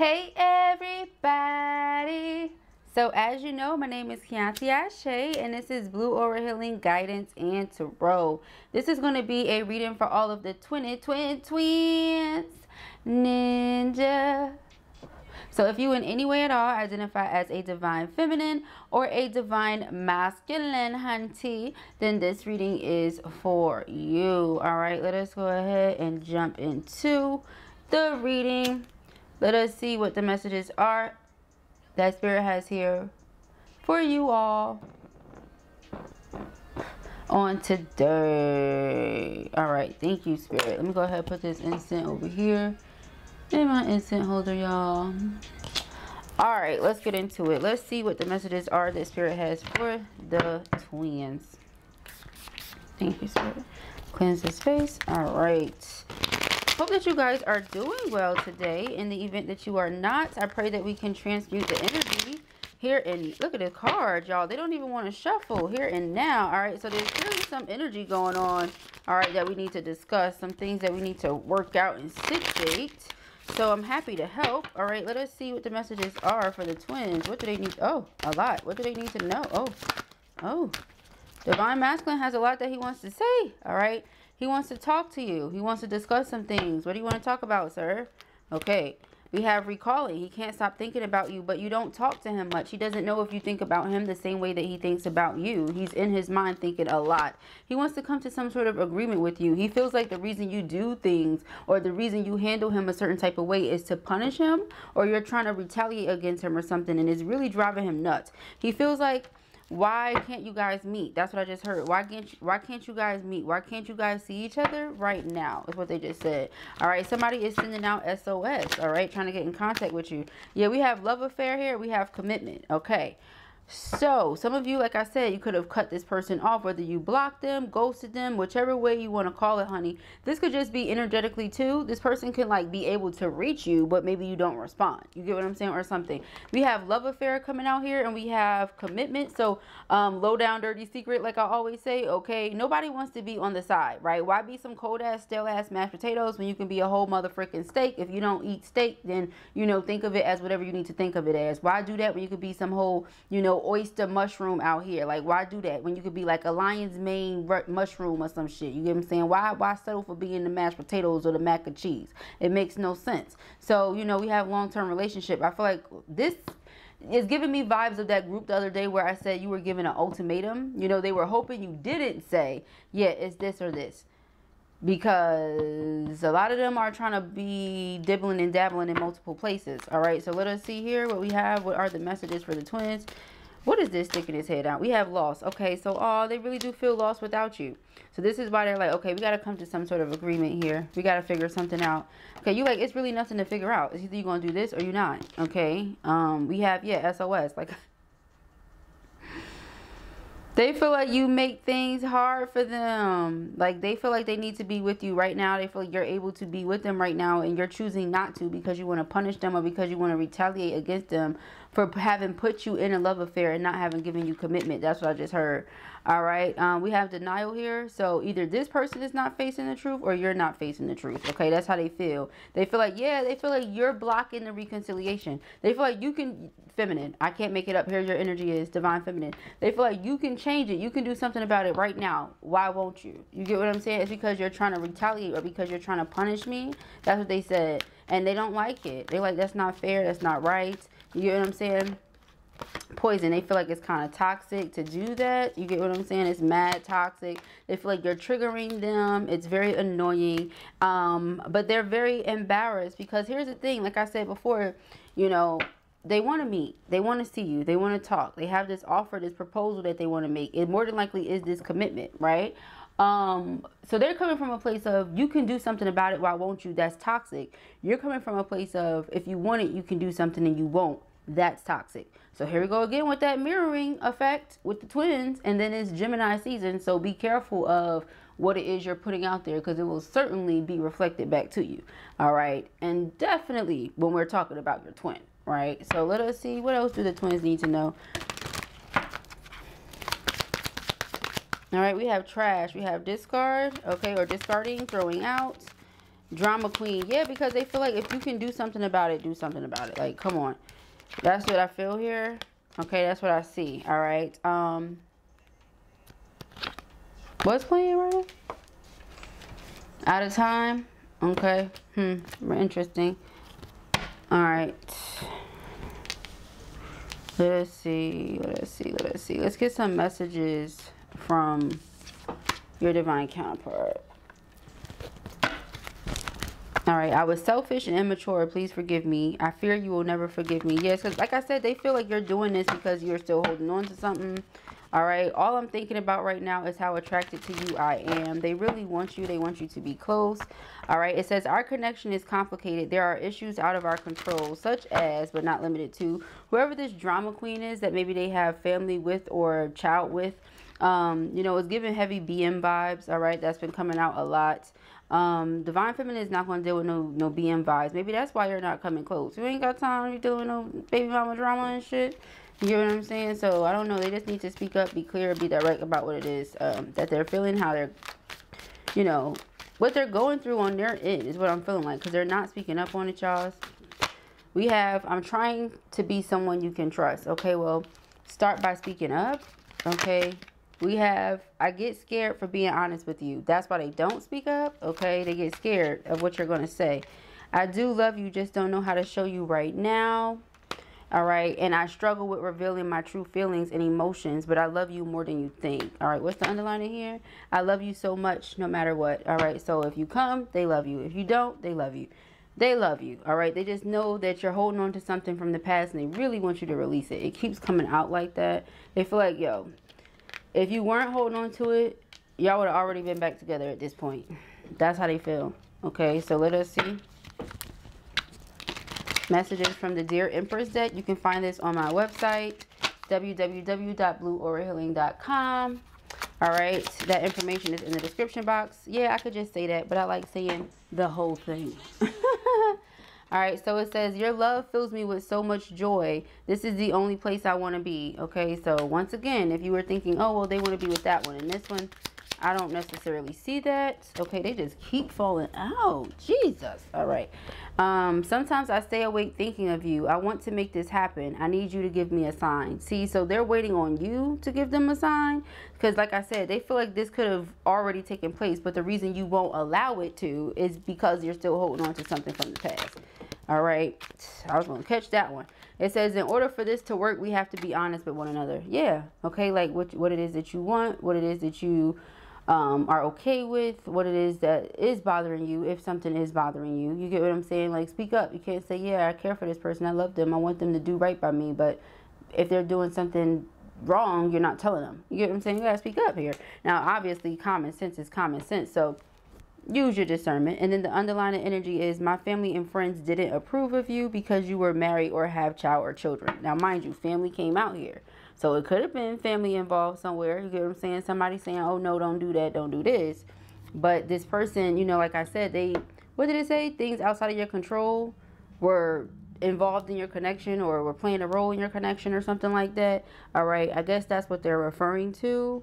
Hey everybody! So as you know, my name is Kianti Ayshea and this is Blue Aura Healing Guidance and Tarot. This is going to be a reading for all of the twin twin twins ninja. So if you in any way at all identify as a divine feminine or a divine masculine hunty, then this reading is for you. All right, let us go ahead and jump into the reading. Let us see what the messages are that Spirit has here for you all on today. All right, thank you, Spirit. Let me go ahead and put this incense over here in my incense holder, y'all. All right, let's get into it. Let's see what the messages are that Spirit has for the twins. Thank you, Spirit. Cleanse the space. All right. Hope that you guys are doing well today. In the event that you are not, I pray that we can transmute the energy here and look at the card, y'all. They don't even want to shuffle here and now. All right, so there's clearly some energy going on. All right, that we need to discuss. Some things that we need to work out and situate. So I'm happy to help. All right, let us see what the messages are for the twins. What do they need? Oh, a lot. What do they need to know? Oh, oh. Divine Masculine has a lot that he wants to say. All right. He wants to talk to you. He wants to discuss some things. What do you want to talk about, sir? Okay. We have recalling. He can't stop thinking about you, but you don't talk to him much. He doesn't know if you think about him the same way that he thinks about you. He's in his mind thinking a lot. He wants to come to some sort of agreement with you. He feels like the reason you do things or the reason you handle him a certain type of way is to punish him or you're trying to retaliate against him or something and it's really driving him nuts. He feels like why can't you guys meet? That's what i just heard. Why can't you, why can't you guys meet? Why can't you guys see each other right now is what they just said. All right somebody is sending out sos all right trying to get in contact with you. Yeah we have love affair here. We have commitment okay so some of you like i said you could have cut this person off whether you blocked them ghosted them whichever way you want to call it honey. This could just be energetically too. This person can like be able to reach you but maybe you don't respond. You get what i'm saying? Or something. We have love affair coming out here and we have commitment. So um low down dirty secret like i always say okay? Nobody wants to be on the side right? Why be some cold ass stale ass mashed potatoes when you can be a whole mother freaking steak? If you don't eat steak then you know think of it as whatever you need to think of it as. Why do that when you could be some whole you know oyster mushroom out here. Like, why do that when you could be like a lion's mane mushroom or some shit? You get what I'm saying? Why, why settle for being the mashed potatoes or the mac and cheese? It makes no sense. So, you know, we have long-term relationship. I feel like this is giving me vibes of that group the other day where I said you were given an ultimatum. You know, they were hoping you didn't say, yeah, it's this or this because a lot of them are trying to be dibbling and dabbling in multiple places all right so let us see here what we have what are the messages for the twins what is this sticking his head out? We have lost. Okay, so oh, they really do feel lost without you. So this is why they're like, okay, we got to come to some sort of agreement here. We got to figure something out. Okay, you like, it's really nothing to figure out. It's either you're going to do this or you're not. Okay, um, we have, yeah, SOS. Like, they feel like you make things hard for them. Like, they feel like they need to be with you right now. They feel like you're able to be with them right now and you're choosing not to because you want to punish them or because you want to retaliate against them for having put you in a love affair and not having given you commitment. That's what I just heard. All right. Um, we have denial here. So either this person is not facing the truth or you're not facing the truth. Okay. That's how they feel. They feel like, yeah, they feel like you're blocking the reconciliation. They feel like you can, feminine. I can't make it up. Here your energy is divine feminine. They feel like you can change it. You can do something about it right now. Why won't you? You get what I'm saying? It's because you're trying to retaliate or because you're trying to punish me. That's what they said. And they don't like it. They're like, that's not fair. That's not right. You get what I'm saying? Poison. They feel like it's kind of toxic to do that. You get what I'm saying? It's mad toxic. They feel like you're triggering them. It's very annoying. Um, but they're very embarrassed because here's the thing. Like I said before, you know, they want to meet. They want to see you. They want to talk. They have this offer, this proposal that they want to make. It more than likely is this commitment, right? Um, so they're coming from a place of you can do something about it. Why won't you? That's toxic. You're coming from a place of if you want it, you can do something and you won't. That's toxic. So here we go again with that mirroring effect with the twins. And then it's Gemini season. So be careful of what it is you're putting out there because it will certainly be reflected back to you. All right. And definitely when we're talking about your twin. Right. So let us see what else do the twins need to know All right, we have trash. We have discard, okay, or discarding, throwing out. drama queen. Yeah, because they feel like if you can do something about it, do something about it. Like, come on. That's what I feel here. Okay, that's what I see. All right. Um, what's playing right now? Out of time. Okay. Hmm. Interesting. All right. Let us see. Let us see. Let us see. Let's get some messages from your divine counterpart. All right, I was selfish and immature. Please forgive me. I fear you will never forgive me. Yes, because like I said, they feel like you're doing this because you're still holding on to something. All right, all I'm thinking about right now is how attracted to you I am. They really want you. They want you to be close. All right, it says our connection is complicated. There are issues out of our control, such as, but not limited to, whoever this drama queen is that maybe they have family with or child with. Um, you know, it's giving heavy BM vibes. All right, that's been coming out a lot. Um, Divine Feminine is not going to deal with no no BM vibes. Maybe that's why you're not coming close. You ain't got time. You're doing no baby mama drama and shit. You get what I'm saying? So I don't know. They just need to speak up, be clear, be direct about what it is um, that they're feeling, how they're, you know, what they're going through on their end is what I'm feeling like because they're not speaking up on it, y'all. We have. I'm trying to be someone you can trust. Okay, well, start by speaking up. Okay, we have i get scared for being honest with you. That's why they don't speak up okay? They get scared of what you're going to say. I do love you just don't know how to show you right now all right? And i struggle with revealing my true feelings and emotions but i love you more than you think all right? What's the underlining here? I love you so much no matter what all right? So if you come they love you. If you don't they love you. They love you all right? They just know that you're holding on to something from the past and they really want you to release it. It keeps coming out like that. They feel like yo if you weren't holding on to it, y'all would have already been back together at this point. That's how they feel. Okay, so let us see. Messages from the Dear Empress deck. You can find this on my website, www.blueaurahealing.com. All right, that information is in the description box. Yeah, I could just say that, but I like saying the whole thing. All right, so it says, Your love fills me with so much joy. This is the only place I want to be. Okay, so once again, if you were thinking, oh, well, they want to be with that one and this one, I don't necessarily see that. Okay, they just keep falling out. Jesus. All right. Um, sometimes I stay awake thinking of you. I want to make this happen. I need you to give me a sign. See, so they're waiting on you to give them a sign. Because, like I said, they feel like this could have already taken place. But the reason you won't allow it to is because you're still holding on to something from the past. All right. I was going to catch that one. It says, in order for this to work, we have to be honest with one another. Yeah. Okay. Like what, what it is that you want, what it is that you um, are okay with, what it is that is bothering you, if something is bothering you. You get what I'm saying? Like, speak up. You can't say, yeah, I care for this person. I love them. I want them to do right by me. But if they're doing something wrong, you're not telling them. You get what I'm saying? You got to speak up here. Now, obviously, common sense is common sense. So, use your discernment. And then the underlying energy is my family and friends didn't approve of you because you were married or have child or children. Now, mind you, family came out here. So it could have been family involved somewhere. You get what I'm saying? Somebody saying, oh, no, don't do that, don't do this. But this person, you know, like I said, they, what did it say? Things outside of your control were involved in your connection or were playing a role in your connection or something like that. All right. I guess that's what they're referring to.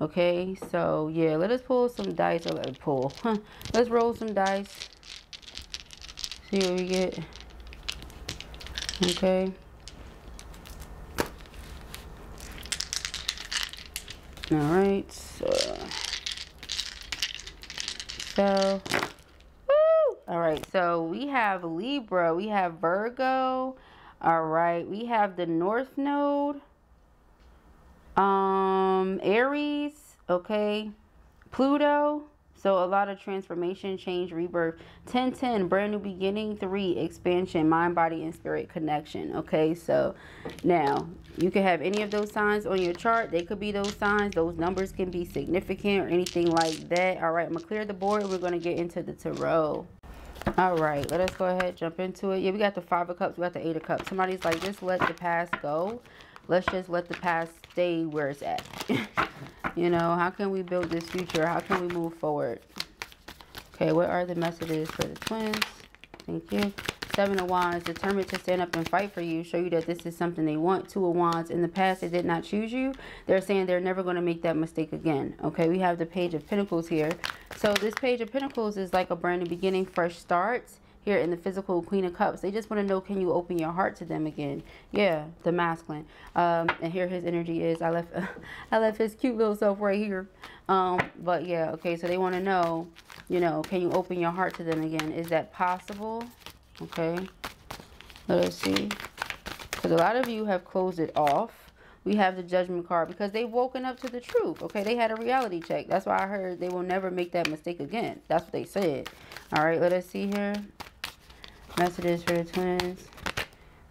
Okay, so yeah, let us pull some dice. Or let pull. Huh. Let's roll some dice. See what we get. Okay. All right. So, so woo! all right. So we have Libra. We have Virgo. All right. We have the North Node um aries okay pluto so a lot of transformation change rebirth. 1010 brand new beginning. 3 expansion mind body and spirit connection. Okay so now you can have any of those signs on your chart. They could be those signs. Those numbers can be significant or anything like that. All right i'm gonna clear the board. We're gonna get into the tarot. All right let us go ahead jump into it. Yeah we got the five of cups we got the eight of cups. Somebody's like just let the past go. Let's just let the past stay where it's at. you know, how can we build this future? How can we move forward? Okay, what are the messages for the twins? Thank you. Seven of Wands, determined to stand up and fight for you, show you that this is something they want. Two of Wands, in the past they did not choose you. They're saying they're never going to make that mistake again. Okay, we have the Page of Pentacles here. So this Page of Pentacles is like a brand new beginning, fresh starts here in the physical queen of cups. They just want to know can you open your heart to them again? Yeah the masculine. Um and here his energy is. I left i left his cute little self right here. Um but yeah okay so they want to know you know can you open your heart to them again? Is that possible? Okay. Let us see. Because a lot of you have closed it off. We have the judgment card because they've woken up to the truth okay? They had a reality check. That's why i heard they will never make that mistake again. That's what they said. All right let us see here messages for the twins.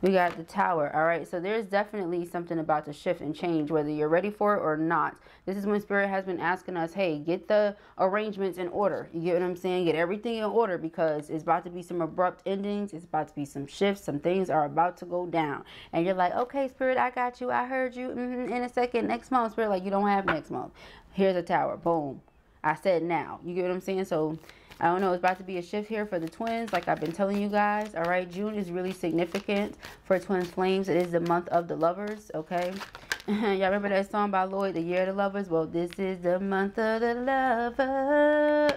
We got the tower all right? So there's definitely something about to shift and change whether you're ready for it or not. This is when spirit has been asking us hey get the arrangements in order. You get what i'm saying? Get everything in order because it's about to be some abrupt endings. It's about to be some shifts. Some things are about to go down. And you're like okay spirit i got you. I heard you. Mm-hmm, in a second next month spirit like you don't have next month. Here's a tower. Boom. I said now. You get what i'm saying? So I don't know, it's about to be a shift here for the twins, like I've been telling you guys. All right, June is really significant for twins flames. It is the month of the lovers, okay? Y'all remember that song by Lloyd, The Year of the Lovers? Well, this is the month of the lovers.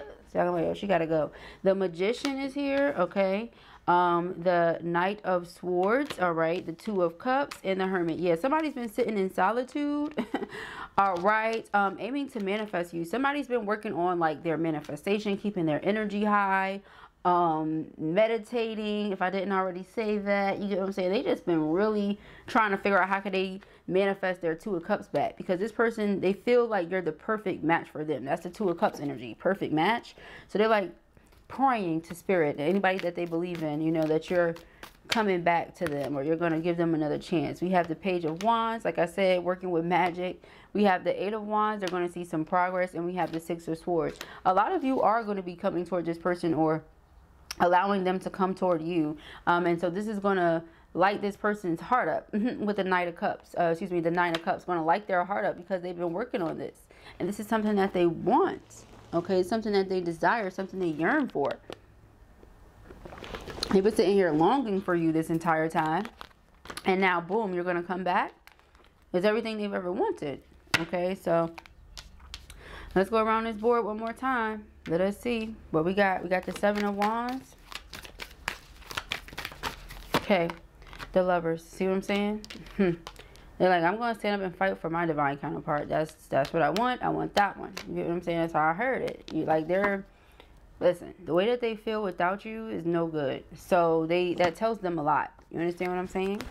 She got to go. The Magician is here, okay? Um the knight of swords all right the two of cups and the hermit. Yeah somebody's been sitting in solitude all right um aiming to manifest you. Somebody's been working on like their manifestation keeping their energy high um meditating if i didn't already say that you get what i'm saying? They just been really trying to figure out how could they manifest their two of cups back because this person they feel like you're the perfect match for them. That's the two of cups energy perfect match. So they're like praying to spirit, anybody that they believe in, you know, that you're coming back to them or you're going to give them another chance. We have the Page of Wands, like I said, working with magic. We have the Eight of Wands, they're going to see some progress. And we have the Six of Swords. A lot of you are going to be coming toward this person or allowing them to come toward you. Um, and so this is going to light this person's heart up with the Knight of Cups. Uh, excuse me, the Nine of Cups. Going to light their heart up because they've been working on this. And this is something that they want. Okay, something that they desire, something they yearn for. They've been sitting here longing for you this entire time. And now, boom, you're going to come back. It's everything they've ever wanted. Okay, so let's go around this board one more time. Let us see what we got. We got the Seven of Wands. Okay, the lovers. See what I'm saying? Hmm. They're like, I'm going to stand up and fight for my divine counterpart. That's that's what I want. I want that one. You get what I'm saying? That's how I heard it. You like they're listen. The way that they feel without you is no good. So they that tells them a lot. You understand what I'm saying?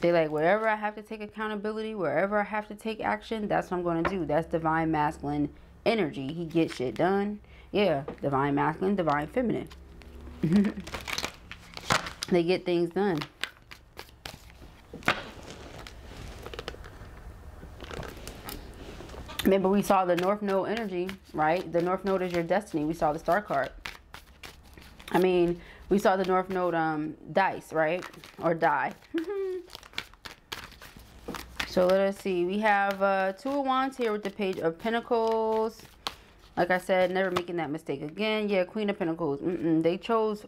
They like wherever I have to take accountability, wherever I have to take action, that's what I'm going to do. That's divine masculine energy. He gets shit done. Yeah, divine masculine, divine feminine. they get things done. Remember, we saw the North Node energy, right? The North Node is your destiny. We saw the star card. I mean, we saw the North Node um, dice, right? Or die. so let us see. We have uh, two of wands here with the page of pentacles. Like I said, never making that mistake again. Yeah, Queen of Pentacles. Mm -mm, they chose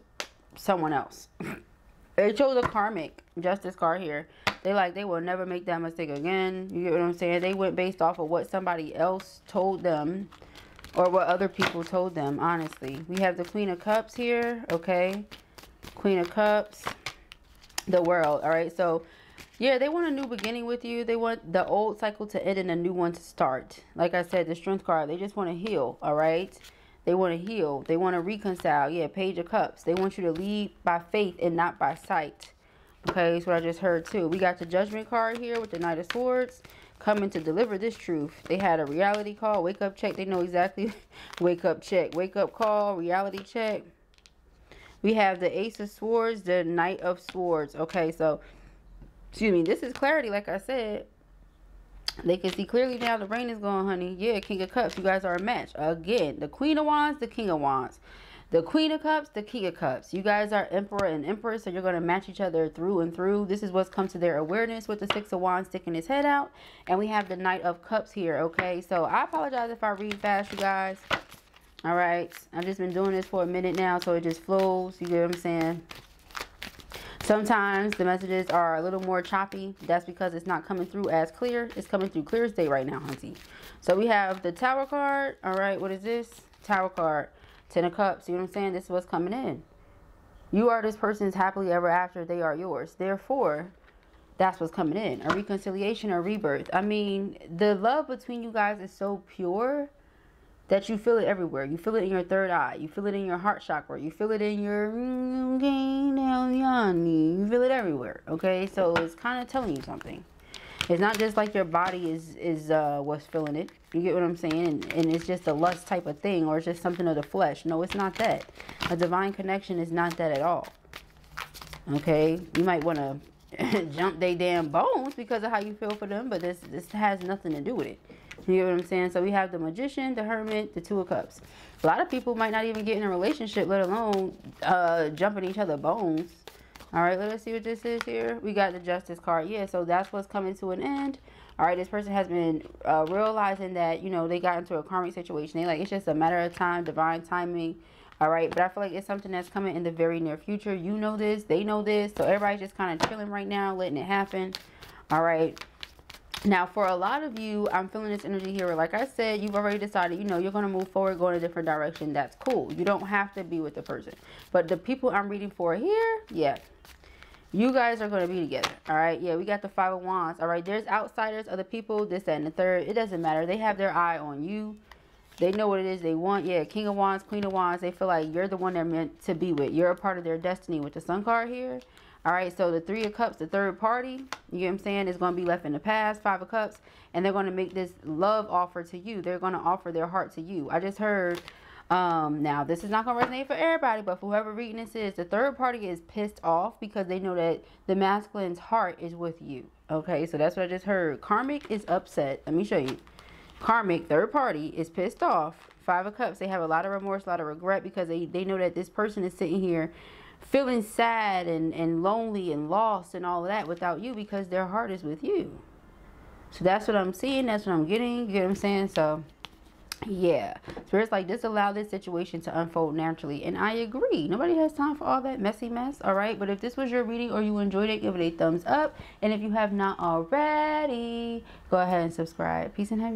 someone else. they chose a karmic justice card here. They like they will never make that mistake again. You get what I'm saying? They went based off of what somebody else told them or what other people told them, honestly. We have the Queen of Cups here, okay? Queen of Cups, the world, all right? So, yeah, they want a new beginning with you. They want the old cycle to end and a new one to start. Like I said, the Strength card, they just want to heal, all right? They want to heal. They want to reconcile. Yeah, Page of Cups. They want you to lead by faith and not by sight. Okay, that's what I just heard too. We got the judgment card here with the Knight of Swords coming to deliver this truth. They had a reality call, wake up check. They know exactly wake up check, wake up call, reality check. We have the Ace of Swords, the Knight of Swords. Okay, so excuse me, this is clarity, like I said. They can see clearly now the rain is gone, honey. Yeah, King of Cups, you guys are a match. Again, the Queen of Wands, the King of Wands. The Queen of Cups, the King of Cups. You guys are Emperor and Empress, so you're going to match each other through and through. This is what's come to their awareness with the Six of Wands sticking his head out. And we have the Knight of Cups here, okay? So I apologize if I read fast, you guys. All right. I've just been doing this for a minute now, so it just flows. You get what I'm saying? Sometimes the messages are a little more choppy. That's because it's not coming through as clear. It's coming through clear as day right now, hunty. So we have the Tower card. All right, what is this? Tower card. Ten of Cups. See what I'm saying? This is what's coming in. You are this person's happily ever after. They are yours. Therefore, that's what's coming in. A reconciliation or rebirth. I mean, the love between you guys is so pure that you feel it everywhere. You feel it in your third eye. You feel it in your heart chakra. You feel it in your mm, you feel it everywhere. Okay, so it's kind of telling you something. It's not just like your body is is uh, what's filling it. You get what I'm saying? And, and it's just a lust type of thing, or it's just something of the flesh. No, it's not that. A divine connection is not that at all. Okay, you might want to jump they damn bones because of how you feel for them, but this this has nothing to do with it. You get what I'm saying? So we have the magician, the hermit, the two of cups. A lot of people might not even get in a relationship, let alone uh, jumping each other bones. All right, let us see what this is here. We got the justice card. Yeah, so that's what's coming to an end. All right, this person has been uh, realizing that, you know, they got into a karmic situation. They like, it's just a matter of time, divine timing. All right, but I feel like it's something that's coming in the very near future. You know this, they know this. So everybody's just kind of chilling right now, letting it happen. All right. Now, for a lot of you, I'm feeling this energy here. Like I said, you've already decided, you know, you're going to move forward, go in a different direction. That's cool. You don't have to be with the person. But the people I'm reading for here, yeah, you guys are going to be together. All right. Yeah, we got the Five of Wands. All right. There's outsiders, other people, this, that, and the third. It doesn't matter. They have their eye on you. They know what it is they want. Yeah, King of Wands, Queen of Wands. They feel like you're the one they're meant to be with. You're a part of their destiny with the Sun card here. All right, so the Three of Cups, the third party, you get what I'm saying, is going to be left in the past, Five of Cups, and they're going to make this love offer to you. They're going to offer their heart to you. I just heard, um, now this is not going to resonate for everybody, but for whoever reading this is, the third party is pissed off because they know that the masculine's heart is with you. Okay, so that's what I just heard. Karmic is upset. Let me show you. Karmic, third party, is pissed off. Five of Cups, they have a lot of remorse, a lot of regret because they, they know that this person is sitting here feeling sad and, and lonely and lost and all of that without you because their heart is with you. So that's what I'm seeing. That's what I'm getting. You get what I'm saying? So, yeah. Spirit's like, just allow this situation to unfold naturally. And I agree. Nobody has time for all that messy mess. All right. But if this was your reading or you enjoyed it, give it a thumbs up. And if you have not already, go ahead and subscribe. Peace and heaven.